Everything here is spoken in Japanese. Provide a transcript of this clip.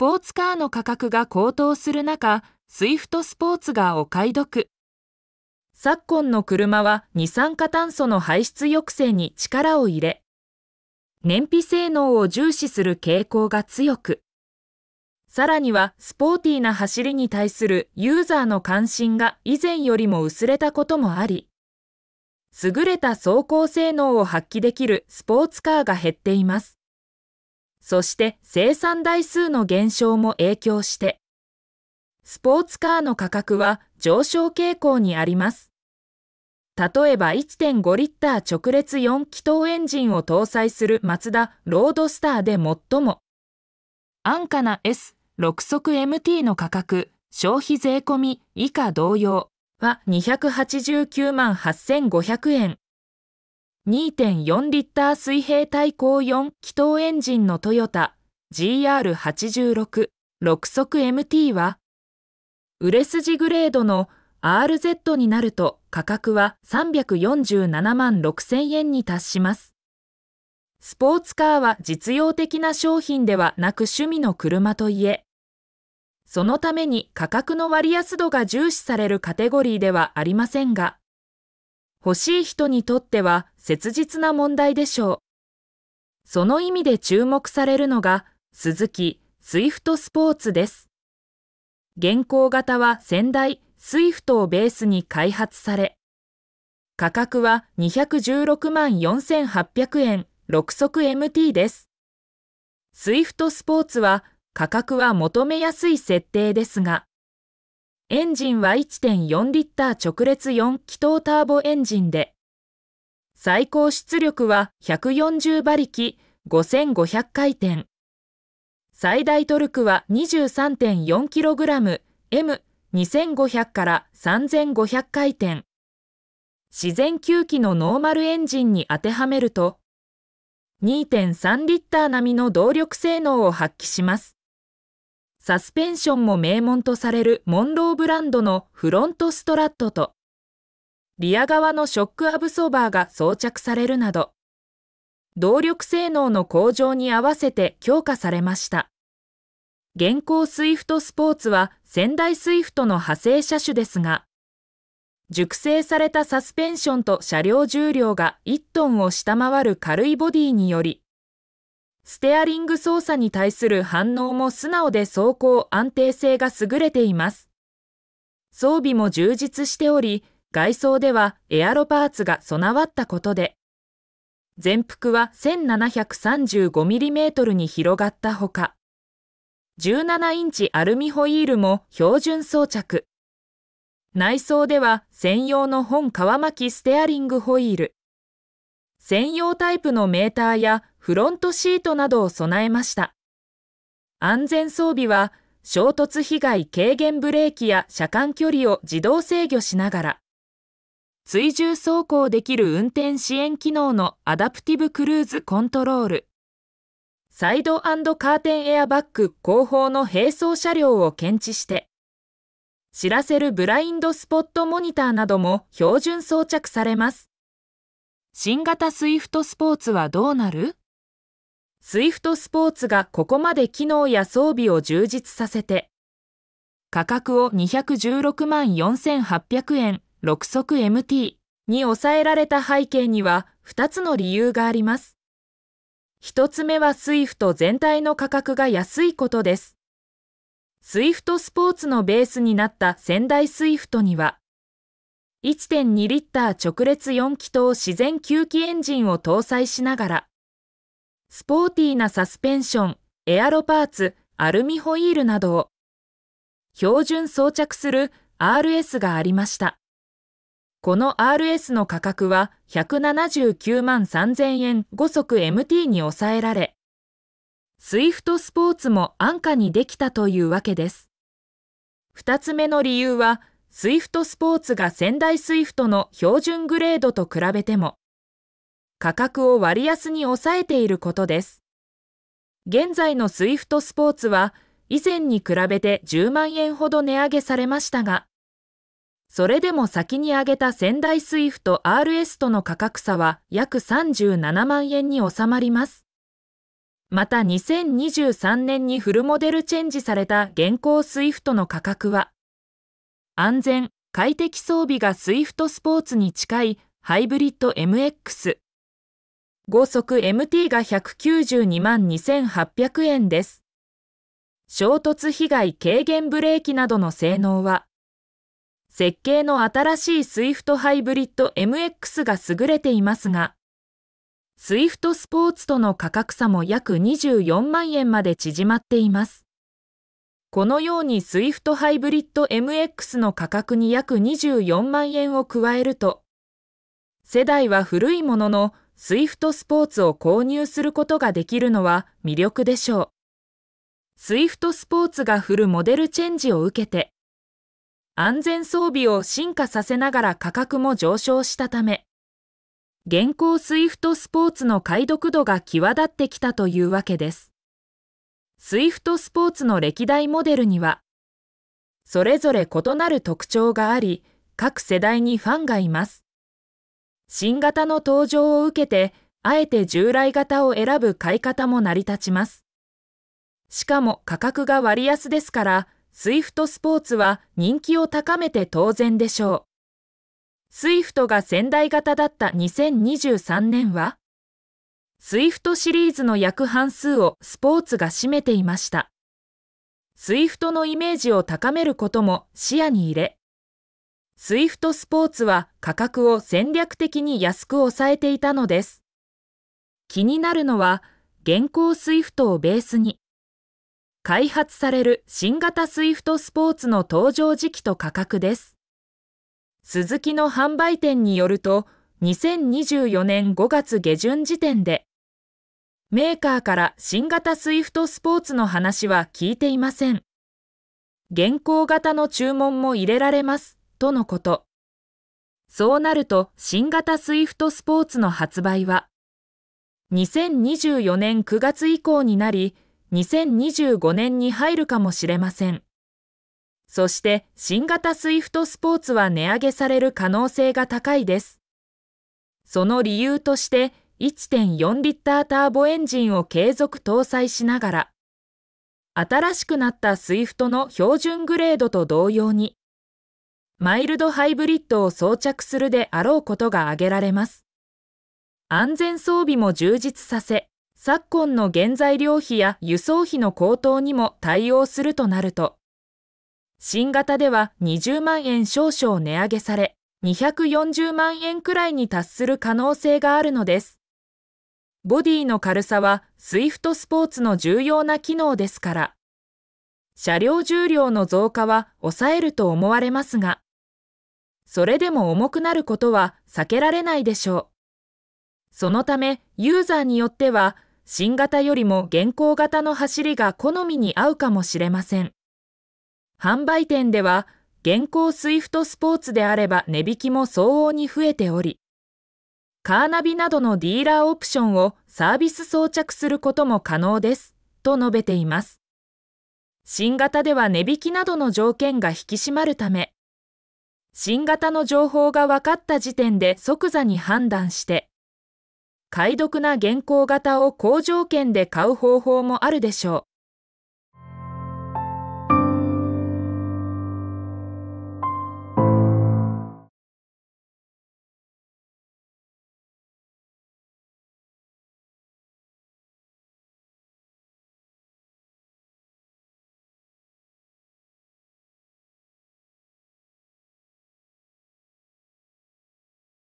ポーツカーの価格が高騰する中、スイフトスポーツがお買い得。昨今の車は二酸化炭素の排出抑制に力を入れ、燃費性能を重視する傾向が強く、さらにはスポーティーな走りに対するユーザーの関心が以前よりも薄れたこともあり、優れた走行性能を発揮できるスポーツカーが減っています。そして生産台数の減少も影響して、スポーツカーの価格は上昇傾向にあります。例えば1.5リッター直列4気筒エンジンを搭載するマツダロードスターで最も安価な S 6速 MT の価格、消費税込み以下同様は289万8500円。2.4リッター水平対向4気筒エンジンのトヨタ GR86 6速 MT は、売れ筋グレードの RZ になると価格は347万6000円に達します。スポーツカーは実用的な商品ではなく趣味の車といえ、そのために価格の割安度が重視されるカテゴリーではありませんが、欲しい人にとっては切実な問題でしょう。その意味で注目されるのが、スズキ、スイフトスポーツです。現行型は先代、スイフトをベースに開発され、価格は216万4800円、6速 MT です。スイフトスポーツは価格は求めやすい設定ですが、エンジンは1.4リッター直列4気筒ターボエンジンで、最高出力は140馬力5500回転。最大トルクは 23.4kg M2500 から3500回転。自然吸気のノーマルエンジンに当てはめると、2.3リッター並みの動力性能を発揮します。サスペンションも名門とされるモンローブランドのフロントストラットと、リア側のショックアブソーバーが装着されるなど、動力性能の向上に合わせて強化されました。現行スイフトスポーツは先代スイフトの派生車種ですが、熟成されたサスペンションと車両重量が1トンを下回る軽いボディにより、ステアリング操作に対する反応も素直で走行安定性が優れています。装備も充実しており、外装ではエアロパーツが備わったことで、全幅は 1735mm に広がったほか、17インチアルミホイールも標準装着。内装では専用の本皮巻きステアリングホイール、専用タイプのメーターやフロントシートなどを備えました。安全装備は衝突被害軽減ブレーキや車間距離を自動制御しながら、追従走行できる運転支援機能のアダプティブクルーズコントロール、サイドカーテンエアバッグ後方の並走車両を検知して、知らせるブラインドスポットモニターなども標準装着されます。新型スイフトスポーツはどうなる？スイフトスポーツがここまで機能や装備を充実させて、価格を216万4800円6速 MT に抑えられた背景には2つの理由があります。1つ目はスイフト全体の価格が安いことです。スイフトスポーツのベースになった先代スイフトには、1.2リッター直列4気筒自然吸気エンジンを搭載しながら、スポーティーなサスペンション、エアロパーツ、アルミホイールなどを標準装着する RS がありました。この RS の価格は179万3000円5足 MT に抑えられ、スイフトスポーツも安価にできたというわけです。二つ目の理由は、スイフトスポーツが先代スイフトの標準グレードと比べても、価格を割安に抑えていることです。現在のスイフトスポーツは以前に比べて10万円ほど値上げされましたが、それでも先に挙げた先代スイフト RS との価格差は約37万円に収まります。また2023年にフルモデルチェンジされた現行スイフトの価格は、安全、快適装備がスイフトスポーツに近いハイブリッド MX。5速 MT が192万2800円です。衝突被害軽減ブレーキなどの性能は、設計の新しいスイフトハイブリッド MX が優れていますが、スイフトスポーツとの価格差も約24万円まで縮まっています。このようにスイフトハイブリッド MX の価格に約24万円を加えると、世代は古いもののスイフトスポーツを購入することができるのは魅力でしょう。スイフトスポーツがフルモデルチェンジを受けて、安全装備を進化させながら価格も上昇したため、現行スイフトスポーツの買い得度が際立ってきたというわけです。スイフトスポーツの歴代モデルには、それぞれ異なる特徴があり、各世代にファンがいます。新型の登場を受けて、あえて従来型を選ぶ買い方も成り立ちます。しかも価格が割安ですから、スイフトスポーツは人気を高めて当然でしょう。スイフトが先代型だった2023年は、スイフトシリーズの約半数をスポーツが占めていました。スイフトのイメージを高めることも視野に入れ、スイフトスポーツは価格を戦略的に安く抑えていたのです。気になるのは、現行スイフトをベースに、開発される新型スイフトスポーツの登場時期と価格です。スズキの販売店によると、2024年5月下旬時点で、メーカーから新型スイフトスポーツの話は聞いていません。現行型の注文も入れられます、とのこと。そうなると新型スイフトスポーツの発売は、2024年9月以降になり、2025年に入るかもしれません。そして新型スイフトスポーツは値上げされる可能性が高いです。その理由として1.4リッターターボエンジンを継続搭載しながら、新しくなったスイフトの標準グレードと同様に、マイルドハイブリッドを装着するであろうことが挙げられます。安全装備も充実させ、昨今の原材料費や輸送費の高騰にも対応するとなると、新型では20万円少々値上げされ、240万円くらいに達する可能性があるのです。ボディの軽さはスイフトスポーツの重要な機能ですから、車両重量の増加は抑えると思われますが、それでも重くなることは避けられないでしょう。そのため、ユーザーによっては、新型よりも現行型の走りが好みに合うかもしれません。販売店では、現行スイフトスポーツであれば値引きも相応に増えており、カーナビなどのディーラーオプションをサービス装着することも可能です、と述べています。新型では値引きなどの条件が引き締まるため、新型の情報が分かった時点で即座に判断して、解読な現行型を好条件で買う方法もあるでしょう。